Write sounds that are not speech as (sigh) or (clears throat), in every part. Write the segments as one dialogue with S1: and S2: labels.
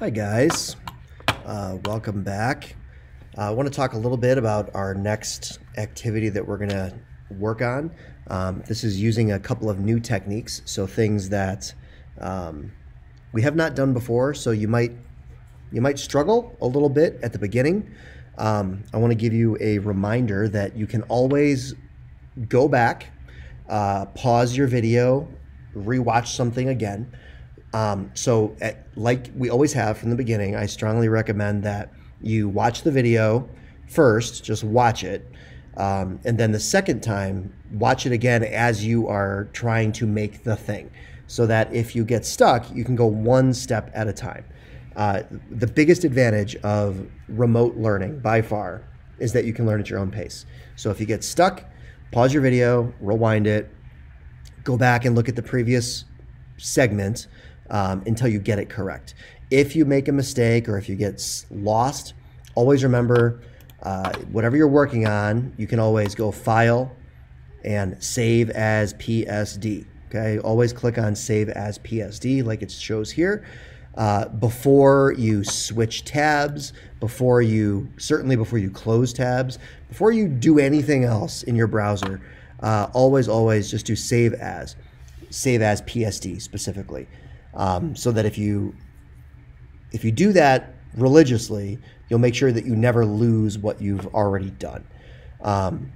S1: Hi guys, uh, welcome back. Uh, I want to talk a little bit about our next activity that we're going to work on. Um, this is using a couple of new techniques, so things that um, we have not done before. So you might you might struggle a little bit at the beginning. Um, I want to give you a reminder that you can always go back, uh, pause your video, rewatch something again. Um, so, at, like we always have from the beginning, I strongly recommend that you watch the video first, just watch it. Um, and then the second time, watch it again as you are trying to make the thing. So that if you get stuck, you can go one step at a time. Uh, the biggest advantage of remote learning by far is that you can learn at your own pace. So if you get stuck, pause your video, rewind it, go back and look at the previous segment um, until you get it correct. If you make a mistake or if you get lost, always remember uh, whatever you're working on, you can always go File and Save as PSD. Okay, always click on Save as PSD like it shows here. Uh, before you switch tabs, before you certainly before you close tabs, before you do anything else in your browser, uh, always always just do save as, save as PSD specifically um, so that if you if you do that religiously, you'll make sure that you never lose what you've already done. Um,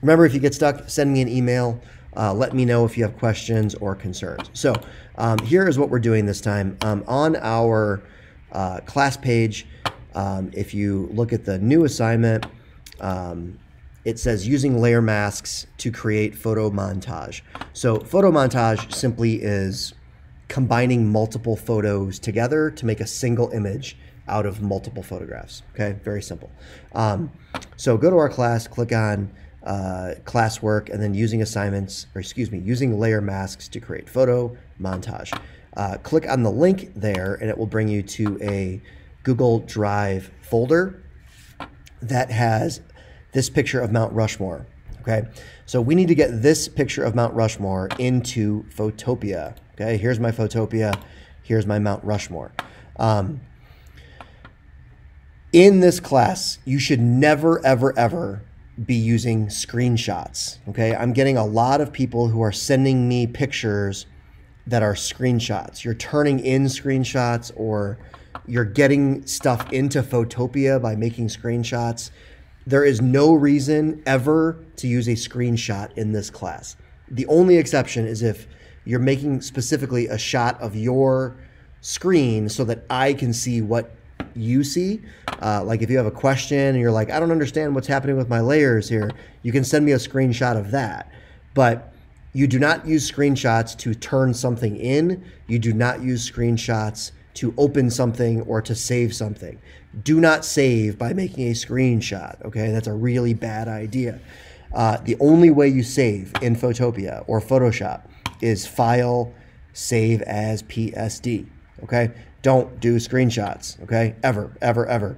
S1: remember, if you get stuck, send me an email. Uh, let me know if you have questions or concerns. So um, here is what we're doing this time. Um, on our uh, class page, um, if you look at the new assignment, um, it says using layer masks to create photo montage. So photo montage simply is combining multiple photos together to make a single image out of multiple photographs. Okay, very simple. Um, so go to our class, click on uh, classwork, and then using assignments, or excuse me, using layer masks to create photo montage. Uh, click on the link there, and it will bring you to a Google Drive folder that has this picture of Mount Rushmore. Okay, so we need to get this picture of Mount Rushmore into Photopea, Okay, here's my Photopea, here's my Mount Rushmore. Um, in this class, you should never, ever, ever be using screenshots. Okay, I'm getting a lot of people who are sending me pictures that are screenshots. You're turning in screenshots or you're getting stuff into Photopea by making screenshots. There is no reason ever to use a screenshot in this class. The only exception is if you're making specifically a shot of your screen so that I can see what you see. Uh, like if you have a question and you're like, I don't understand what's happening with my layers here, you can send me a screenshot of that. But you do not use screenshots to turn something in. You do not use screenshots to open something or to save something. Do not save by making a screenshot. Okay, that's a really bad idea. Uh, the only way you save in Photopea or Photoshop is file save as PSD. Okay, don't do screenshots. Okay, ever, ever, ever.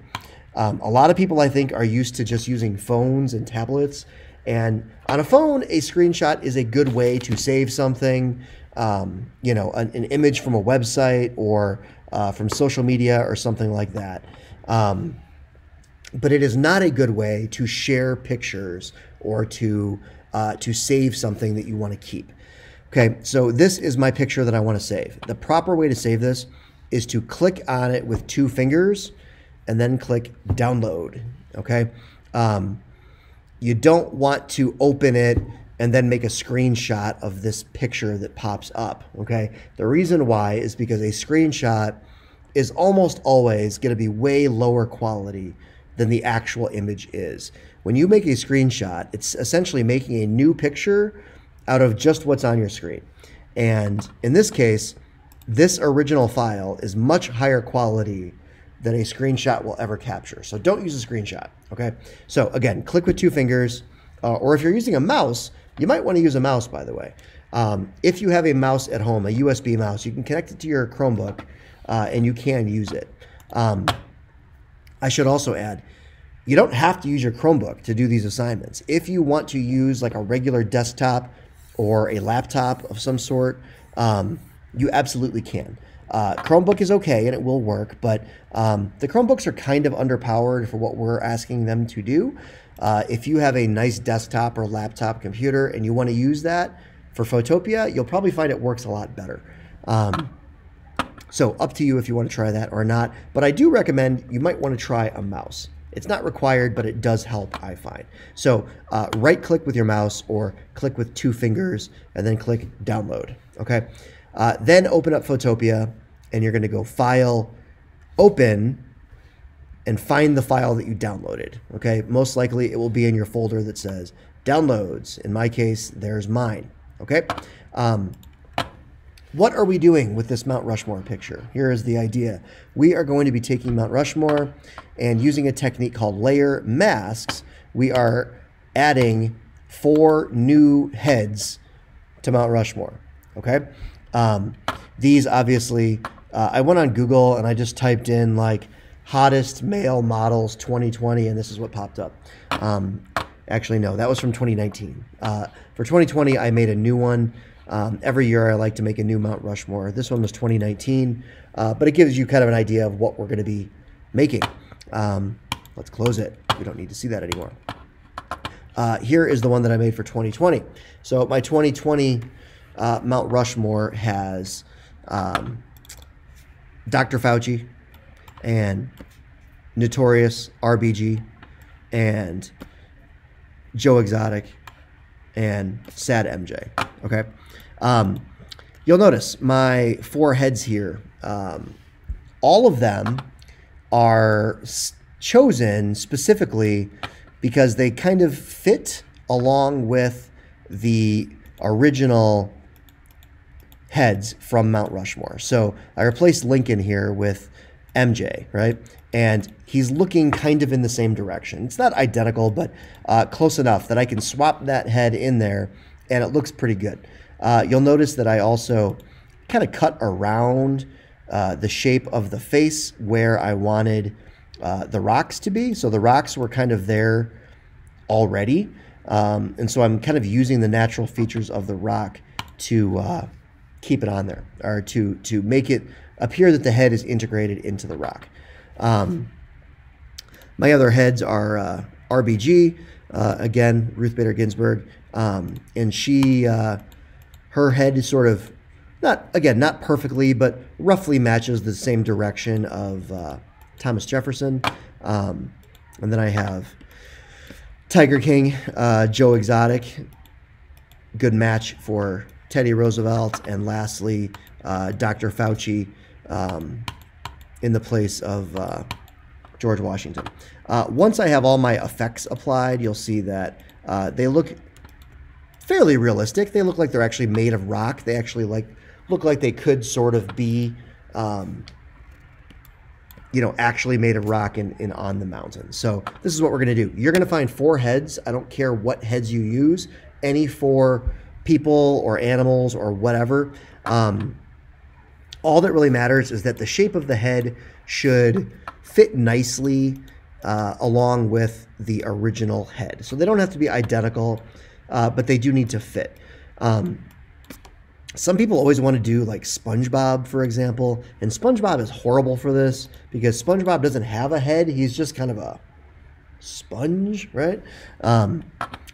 S1: Um, a lot of people I think are used to just using phones and tablets. And on a phone, a screenshot is a good way to save something, um, you know, an, an, image from a website or uh, from social media or something like that. Um, but it is not a good way to share pictures or to uh, to save something that you want to keep. Okay, so this is my picture that I want to save. The proper way to save this is to click on it with two fingers and then click download. Okay, um, you don't want to open it and then make a screenshot of this picture that pops up. Okay, the reason why is because a screenshot is almost always going to be way lower quality than the actual image is. When you make a screenshot, it's essentially making a new picture out of just what's on your screen. And in this case, this original file is much higher quality than a screenshot will ever capture. So don't use a screenshot, okay? So again, click with two fingers, uh, or if you're using a mouse, you might want to use a mouse, by the way. Um, if you have a mouse at home, a USB mouse, you can connect it to your Chromebook, uh, and you can use it. Um, I should also add, you don't have to use your Chromebook to do these assignments. If you want to use like a regular desktop or a laptop of some sort, um, you absolutely can. uh, Chromebook is okay and it will work, but um, the Chromebooks are kind of underpowered for what we're asking them to do. Uh, if you have a nice desktop or laptop computer and you want to use that for Photopea, you'll probably find it works a lot better. Um, so up to you if you want to try that or not. But I do recommend you might want to try a mouse. It's not required, but it does help, I find. So uh, right click with your mouse or click with two fingers and then click download. Okay. Uh, then open up Photopea and you're going to go File, Open, and find the file that you downloaded. Okay. Most likely it will be in your folder that says downloads. In my case, there's mine. Okay. Um, what are we doing with this Mount Rushmore picture? Here is the idea. We are going to be taking Mount Rushmore and using a technique called layer masks, we are adding four new heads to Mount Rushmore. Okay. Um, these obviously, uh, I went on Google and I just typed in like hottest male models 2020, and this is what popped up. Um, actually, no, that was from 2019. Uh, for 2020, I made a new one. Um, every year, I like to make a new Mount Rushmore. This one was 2019, uh, but it gives you kind of an idea of what we're going to be making. Um, let's close it. We don't need to see that anymore. Uh, here is the one that I made for 2020. So my 2020 uh, Mount Rushmore has um, Dr. Fauci and Notorious RBG and Joe Exotic and Sad MJ. Okay. Um, you'll notice my four heads here, um, all of them are chosen specifically because they kind of fit along with the original heads from Mount Rushmore. So I replaced Lincoln here with MJ, right? And he's looking kind of in the same direction. It's not identical, but uh, close enough that I can swap that head in there and it looks pretty good. Uh, you'll notice that I also kind of cut around uh, the shape of the face where I wanted uh, the rocks to be. So the rocks were kind of there already. Um, and so I'm kind of using the natural features of the rock to uh, keep it on there or to, to make it appear that the head is integrated into the rock. Um, my other heads are uh, RBG, uh, again, Ruth Bader Ginsburg, um, and she uh, her head is sort of not again not perfectly, but roughly matches the same direction of uh, Thomas Jefferson. Um, and then I have Tiger King, uh, Joe Exotic, good match for Teddy Roosevelt, and lastly uh, Dr. Fauci um, in the place of uh, George Washington. Uh, once I have all my effects applied, you'll see that uh, they look fairly realistic. They look like they're actually made of rock. They actually like look like they could sort of be, um, you know, actually made of rock and, and on the mountain. So this is what we're going to do. You're going to find four heads. I don't care what heads you use, any four people or animals or whatever. Um, all that really matters is that the shape of the head should fit nicely uh, along with the original head. So they don't have to be identical uh, but they do need to fit. Um, some people always want to do like SpongeBob, for example, and SpongeBob is horrible for this because SpongeBob doesn't have a head. He's just kind of a sponge, right? Um,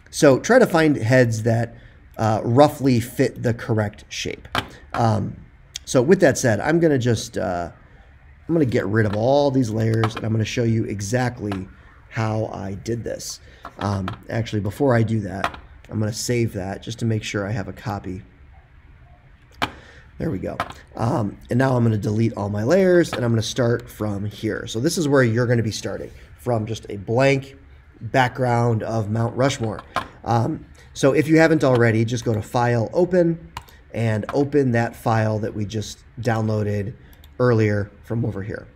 S1: so try to find heads that uh, roughly fit the correct shape. Um, so with that said, I'm going to just, uh, I'm going to get rid of all these layers and I'm going to show you exactly how I did this. Um, actually, before I do that, I'm going to save that just to make sure I have a copy. There we go. Um, and now I'm going to delete all my layers and I'm going to start from here. So this is where you're going to be starting from just a blank background of Mount Rushmore. Um, so if you haven't already, just go to File, Open, and open that file that we just downloaded earlier from over here.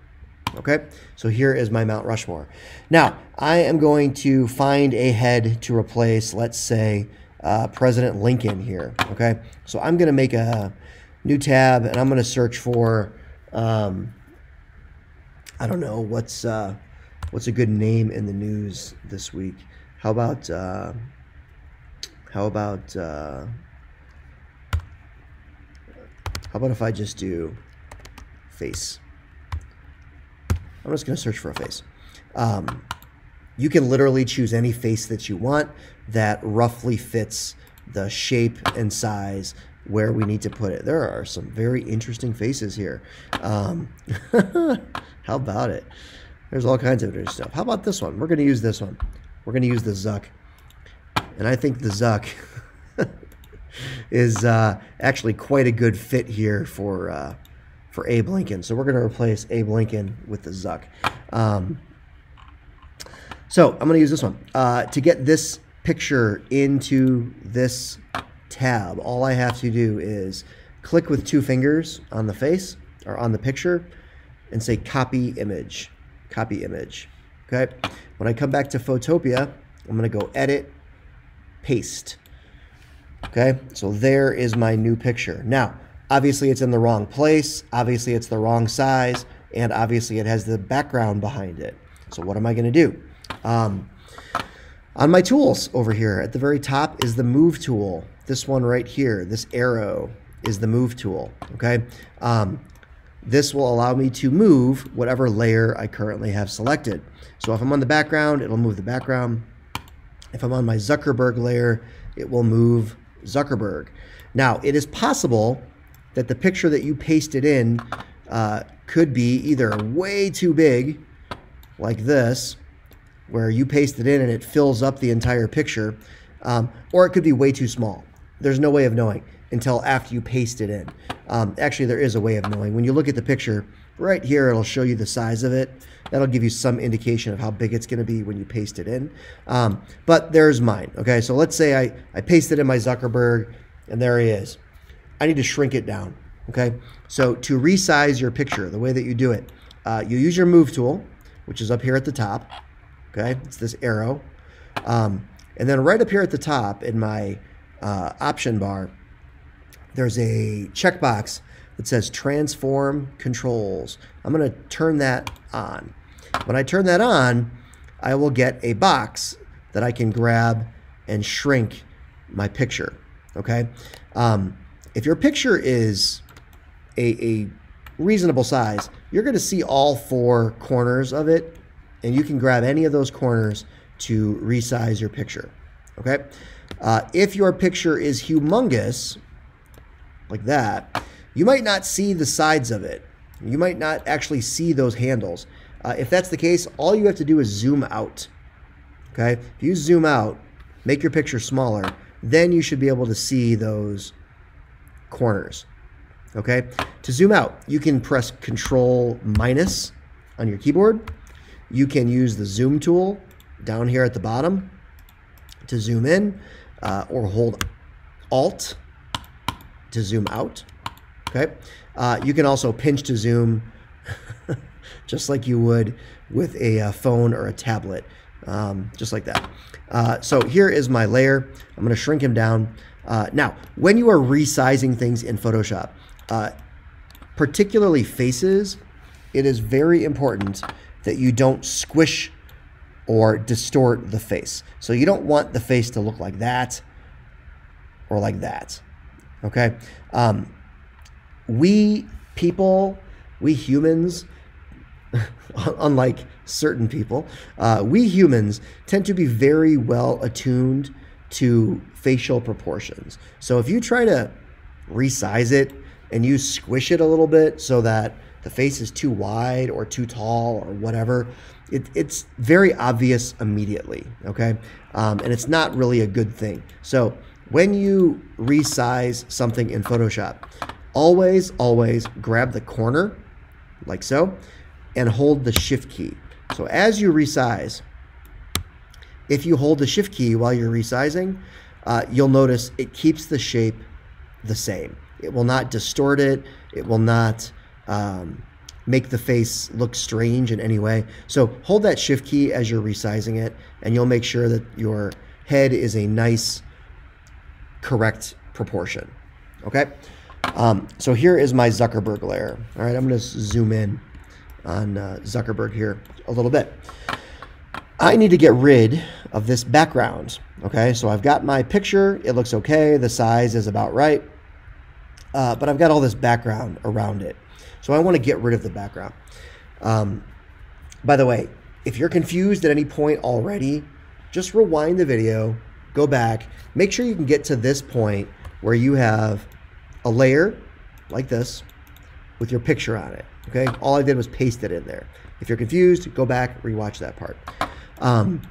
S1: Okay, so here is my Mount Rushmore. Now, I am going to find a head to replace, let's say, uh, President Lincoln here. Okay, so I'm going to make a new tab and I'm going to search for, um, I don't know, what's, uh, what's a good name in the news this week? How about, uh, how about, uh, how about if I just do face. I'm just going to search for a face. Um, you can literally choose any face that you want that roughly fits the shape and size where we need to put it. There are some very interesting faces here. Um, (laughs) how about it? There's all kinds of interesting stuff. How about this one? We're going to use this one. We're going to use the Zuck. And I think the Zuck (laughs) is uh, actually quite a good fit here for uh, for Abe Lincoln. So we're going to replace Abe Lincoln with the Zuck. Um, so I'm going to use this one. Uh, to get this picture into this tab, all I have to do is click with two fingers on the face or on the picture and say copy image, copy image. Okay. When I come back to Photopea, I'm going to go edit, paste. Okay. So there is my new picture. Now, obviously it's in the wrong place. Obviously it's the wrong size and obviously it has the background behind it. So what am I going to do? Um, on my tools over here at the very top is the move tool. This one right here, this arrow is the move tool. Okay. Um, this will allow me to move whatever layer I currently have selected. So if I'm on the background, it'll move the background. If I'm on my Zuckerberg layer, it will move Zuckerberg. Now, it is possible that the picture that you pasted in uh, could be either way too big, like this, where you paste it in and it fills up the entire picture, um, or it could be way too small. There's no way of knowing until after you paste it in. Um, actually, there is a way of knowing. When you look at the picture, right here, it'll show you the size of it. That'll give you some indication of how big it's going to be when you paste it in. Um, but there's mine. Okay, so let's say I, I pasted in my Zuckerberg, and there he is. I need to shrink it down. Okay, so to resize your picture, the way that you do it, uh, you use your Move tool, which is up here at the top. Okay, it's this arrow. Um, and then right up here at the top in my uh, option bar, there's a checkbox that says transform controls. I'm going to turn that on. When I turn that on, I will get a box that I can grab and shrink my picture. Okay. Um, if your picture is a, a reasonable size, you're going to see all four corners of it and you can grab any of those corners to resize your picture. Okay. Uh, if your picture is humongous, like that, you might not see the sides of it. You might not actually see those handles. Uh, if that's the case, all you have to do is zoom out. Okay. If you zoom out, make your picture smaller, then you should be able to see those corners. Okay. To zoom out, you can press Control minus on your keyboard you can use the zoom tool down here at the bottom to zoom in uh, or hold Alt to zoom out. Okay. Uh, you can also pinch to zoom (laughs) just like you would with a, a uh, phone or a tablet, um, just like that. Uh, so here is my layer. I'm going to shrink him down. Uh, now, when you are resizing things in Photoshop, uh, particularly faces, it is very important that you don't squish or distort the face. So you don't want the face to look like that or like that. Okay. Um, we people, we humans, (laughs) unlike certain people, uh, we humans tend to be very well attuned to facial proportions. So if you try to resize it and you squish it a little bit so that the face is too wide or too tall or whatever, it, it's very obvious immediately, okay? Um, and it's not really a good thing. So when you resize something in Photoshop, always, always grab the corner, like so, and hold the shift key. So as you resize, if you hold the shift key while you're resizing, uh, you'll notice it keeps the shape the same. It will not distort it. It will not um, make the face look strange in any way. So hold that shift key as you're resizing it, and you'll make sure that your head is a nice, correct proportion. Okay. Um, so here is my Zuckerberg layer. All right, I'm going to zoom in on uh, Zuckerberg here a little bit. I need to get rid of this background. Okay, so I've got my picture. It looks okay. The size is about right. Uh, but I've got all this background around it. So I want to get rid of the background. Um, by the way, if you're confused at any point already, just rewind the video, go back, make sure you can get to this point where you have a layer like this with your picture on it. Okay, all I did was paste it in there. If you're confused, go back, rewatch that part. Um,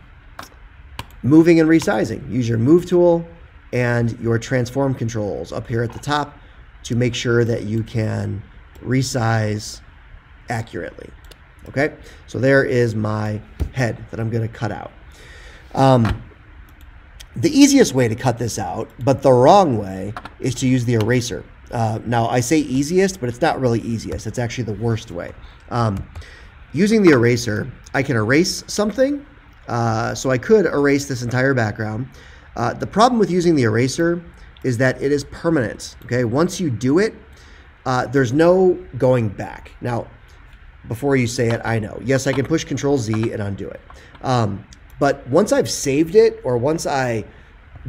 S1: moving and resizing. Use your move tool and your transform controls up here at the top to make sure that you can resize accurately. Okay, so there is my head that I'm going to cut out. Um, the easiest way to cut this out, but the wrong way, is to use the eraser. Uh, now, I say easiest, but it's not really easiest. It's actually the worst way. Um, using the eraser, I can erase something. Uh, so I could erase this entire background. Uh, the problem with using the eraser is that it is permanent. Okay, once you do it, uh, there's no going back. Now, before you say it, I know. Yes, I can push Control Z and undo it. Um, but once I've saved it, or once I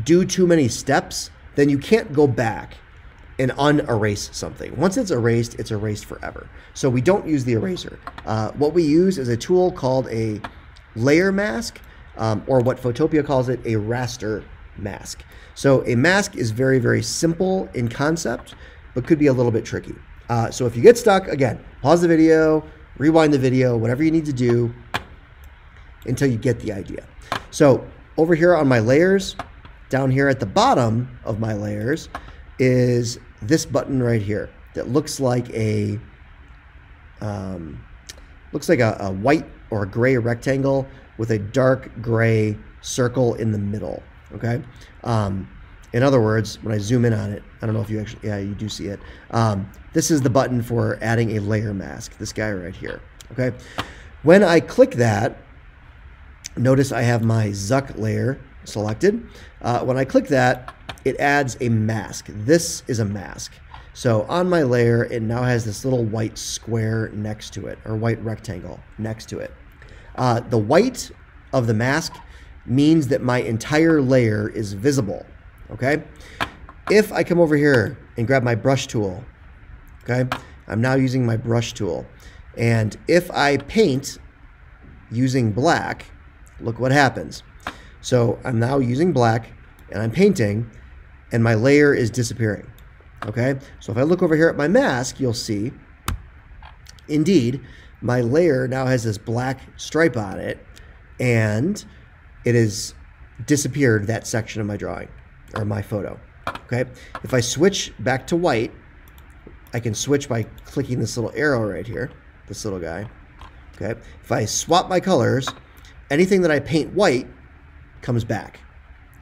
S1: do too many steps, then you can't go back and unerase something. Once it's erased, it's erased forever. So we don't use the eraser. Uh, what we use is a tool called a layer mask, um, or what Photopea calls it, a raster mask. So a mask is very, very simple in concept, but could be a little bit tricky. Uh, so if you get stuck, again, pause the video, rewind the video, whatever you need to do until you get the idea. So over here on my layers, down here at the bottom of my layers is this button right here that looks like a um, looks like a, a white or a gray rectangle with a dark gray circle in the middle. Okay. Um, in other words, when I zoom in on it, I don't know if you actually, yeah, you do see it. Um, this is the button for adding a layer mask, this guy right here. Okay. When I click that, notice I have my Zuck layer selected. Uh, when I click that, it adds a mask. This is a mask. So on my layer, it now has this little white square next to it, or white rectangle next to it. Uh, the white of the mask means that my entire layer is visible, okay? If I come over here and grab my brush tool, okay? I'm now using my brush tool. And if I paint using black, look what happens. So I'm now using black and I'm painting and my layer is disappearing. Okay, so if I look over here at my mask, you'll see, indeed, my layer now has this black stripe on it, and it has disappeared that section of my drawing or my photo. Okay, if I switch back to white, I can switch by clicking this little arrow right here, this little guy. Okay, if I swap my colors, anything that I paint white comes back.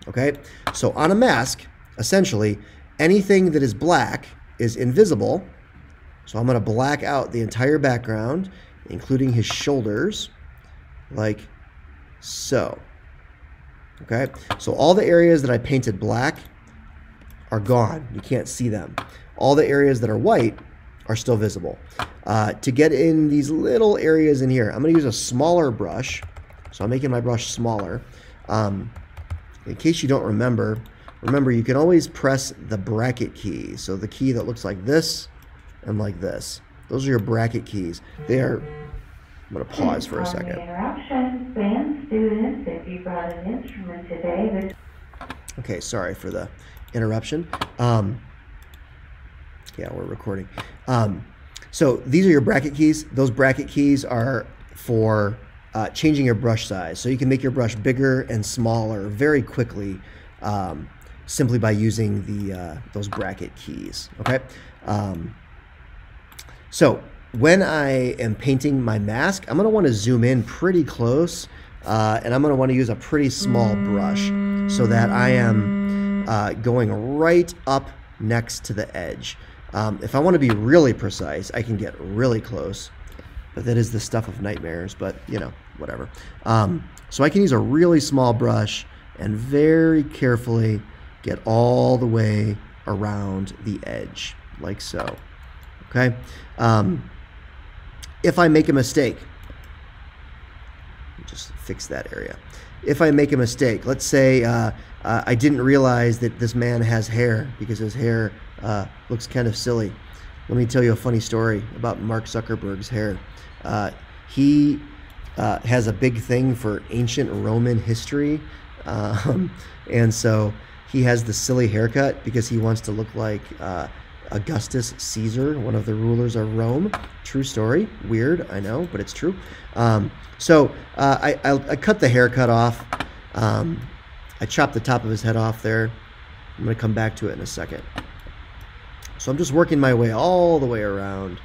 S1: Okay, so on a mask, essentially, anything that is black is invisible. So I'm going to black out the entire background, including his shoulders, like so. Okay, so all the areas that I painted black are gone. You can't see them. All the areas that are white are still visible. Uh, to get in these little areas in here, I'm going to use a smaller brush. So I'm making my brush smaller. Um, in case you don't remember, Remember, you can always press the bracket key. So the key that looks like this and like this. Those are your bracket keys. They are, I'm going to pause for a second.
S2: Interruption. Band students, if you brought an instrument today,
S1: Okay, sorry for the interruption. Um, yeah, we're recording. Um, so these are your bracket keys. Those bracket keys are for uh, changing your brush size. So you can make your brush bigger and smaller very quickly um, simply by using the uh, those bracket keys. Okay. Um, so when I am painting my mask, I'm going to want to zoom in pretty close, uh, and I'm going to want to use a pretty small brush so that I am uh, going right up next to the edge. Um, if I want to be really precise, I can get really close, but that is the stuff of nightmares. But you know, whatever. Um, so I can use a really small brush and very carefully get all the way around the edge, like so. Okay? Um, if I make a mistake, just fix that area. If I make a mistake, let's say uh, uh, I didn't realize that this man has hair because his hair uh, looks kind of silly. let me tell you a funny story about Mark Zuckerberg's hair. Uh, he uh, has a big thing for ancient Roman history, um, (laughs) and so he has the silly haircut because he wants to look like uh, Augustus Caesar, one of the rulers of Rome. True story. Weird, I know, but it's true. Um, so uh, I, I, I, cut the haircut off. Um, I chopped the top of his head off there. I'm going to come back to it in a second. So I'm just working my way all the way around,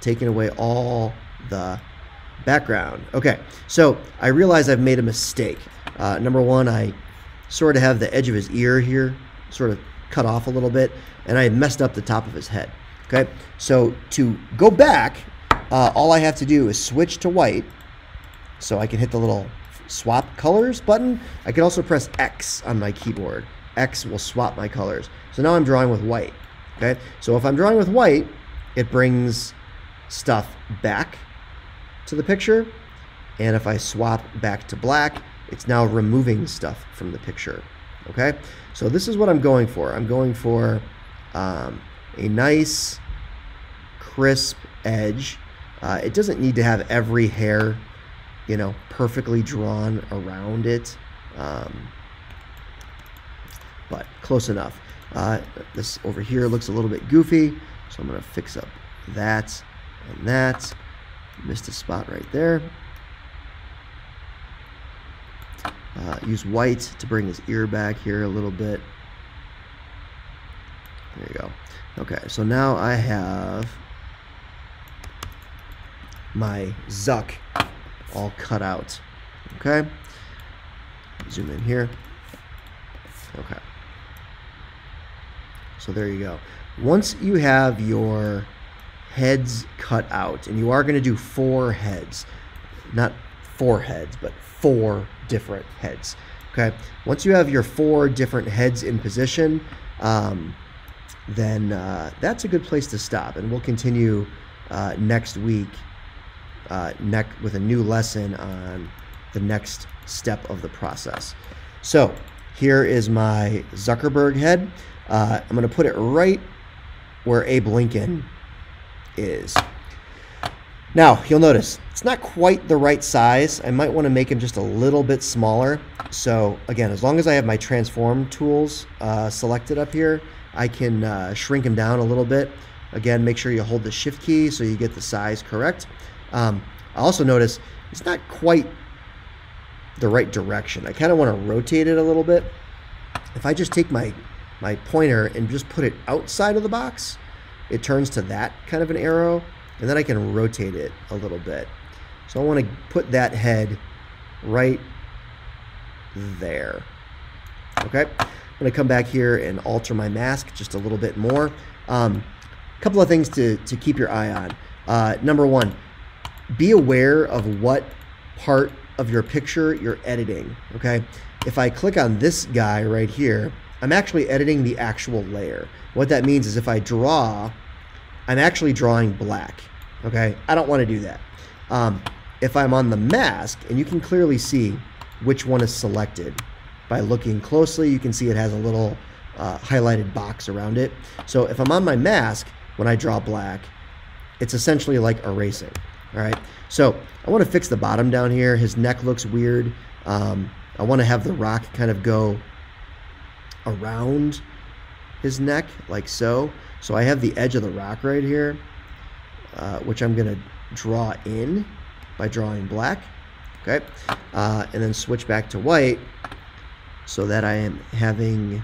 S1: taking away all the background. Okay, so I realize I've made a mistake. Uh, number one, I sort of have the edge of his ear here, sort of cut off a little bit, and I messed up the top of his head. Okay, so to go back, uh, all I have to do is switch to white, so I can hit the little swap colors button. I can also press X on my keyboard. X will swap my colors. So now I'm drawing with white. Okay, so if I'm drawing with white, it brings stuff back to the picture, and if I swap back to black, it's now removing stuff from the picture. Okay, so this is what I'm going for. I'm going for um, a nice, crisp edge. Uh, it doesn't need to have every hair, you know, perfectly drawn around it, um, but close enough. Uh, this over here looks a little bit goofy, so I'm going to fix up that and that. Missed a spot right there. Uh, use white to bring his ear back here a little bit. There you go. Okay, so now I have my Zuck all cut out. Okay. Zoom in here. Okay. So there you go. Once you have your heads cut out, and you are going to do four heads, not four heads, but four different heads. Okay. Once you have your four different heads in position, um, then uh, that's a good place to stop. And we'll continue uh, next week uh, with a new lesson on the next step of the process. So here is my Zuckerberg head. Uh, I'm going to put it right where Abe Lincoln is. Now, you'll notice it's not quite the right size. I might want to make him just a little bit smaller. So again, as long as I have my transform tools uh, selected up here, I can uh, shrink him down a little bit. Again, make sure you hold the shift key so you get the size correct. Um, I also notice it's not quite the right direction. I kind of want to rotate it a little bit. If I just take my, my pointer and just put it outside of the box, it turns to that kind of an arrow, and then I can rotate it a little bit. So I want to put that head right there. Okay, I'm going to come back here and alter my mask just a little bit more. A um, couple of things to, to keep your eye on. Uh, number one, be aware of what part of your picture you're editing. Okay, if I click on this guy right here, I'm actually editing the actual layer. What that means is if I draw, I'm actually drawing black. Okay, I don't want to do that. Um, if I'm on the mask, and you can clearly see which one is selected by looking closely, you can see it has a little uh, highlighted box around it. So if I'm on my mask, when I draw black, it's essentially like erasing. All right, so I want to fix the bottom down here. His neck looks weird. Um, I want to have the rock kind of go around his neck like so. So I have the edge of the rock right here, uh, which I'm going to draw in by drawing black. Okay, uh, and then switch back to white so that I am having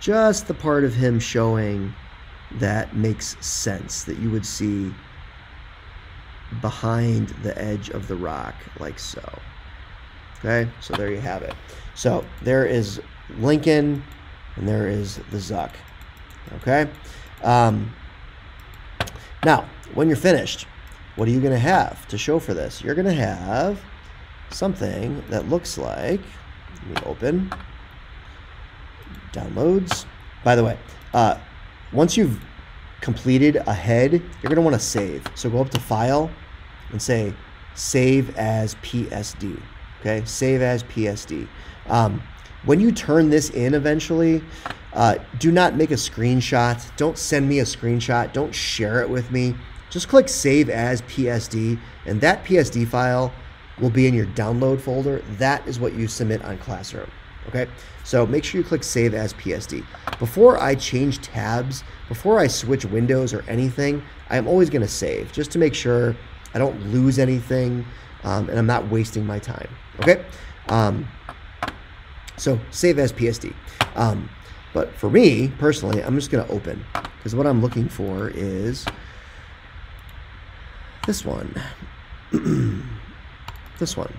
S1: just the part of him showing that makes sense that you would see behind the edge of the rock like so. Okay, so there you have it. So there is Lincoln and there is the Zuck. Okay, um, now when you're finished, what are you going to have to show for this? You're going to have something that looks like, let me open, downloads. By the way, uh, once you've completed a head, you're going to want to save. So go up to File and say Save as PSD. Okay, Save as PSD. Um, when you turn this in eventually, Uh, do not make a screenshot. Don't send me a screenshot. Don't share it with me. Just click Save as PSD, and that PSD file will be in your download folder. That is what you submit on Classroom. Okay, so make sure you click Save as PSD. Before I change tabs, before I switch windows or anything, I'm always going to save just to make sure I don't lose anything um, and I'm not wasting my time. Okay, um, so save as PSD. Um, but for me personally, I'm just going to open because what I'm looking for is this one. (clears throat) this one.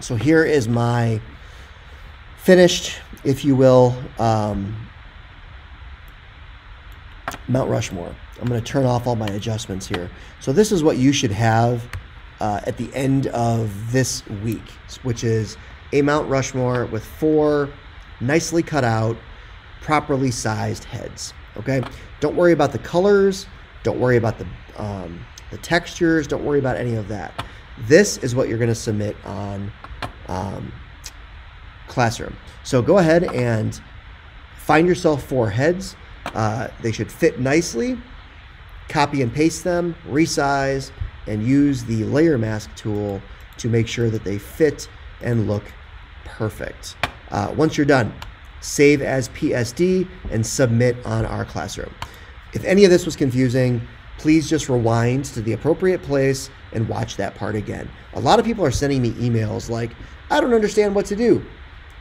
S1: So here is my finished, if you will, um, Mount Rushmore. I'm going to turn off all my adjustments here. So this is what you should have uh, at the end of this week, which is a Mount Rushmore with four nicely cut out, properly sized heads. Okay, don't worry about the colors. Don't worry about the um, the textures. Don't worry about any of that. This is what you're going to submit on um, Classroom. So go ahead and find yourself four heads. Uh, they should fit nicely. Copy and paste them, resize, and use the layer mask tool to make sure that they fit and look perfect. Uh, once you're done, save as PSD and submit on our classroom. If any of this was confusing, please just rewind to the appropriate place and watch that part again. A lot of people are sending me emails like, I don't understand what to do,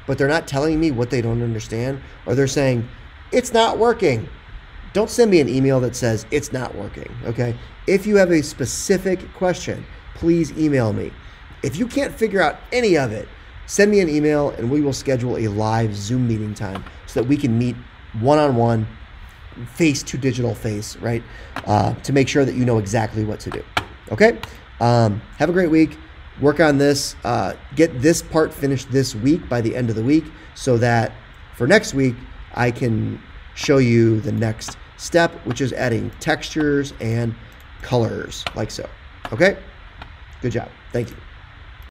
S1: but they're not telling me what they don't understand, or they're saying, it's not working. Don't send me an email that says it's not working, okay? If you have a specific question, please email me. If you can't figure out any of it, send me an email and we will schedule a live Zoom meeting time so that we can meet one on one, face to digital face, right? Uh, to make sure that you know exactly what to do. Okay? Um, have a great week. Work on this. Uh, get this part finished this week by the end of the week so that for next week, I can show you the next step, which is adding textures and colors like so. Okay? Good job. Thank you.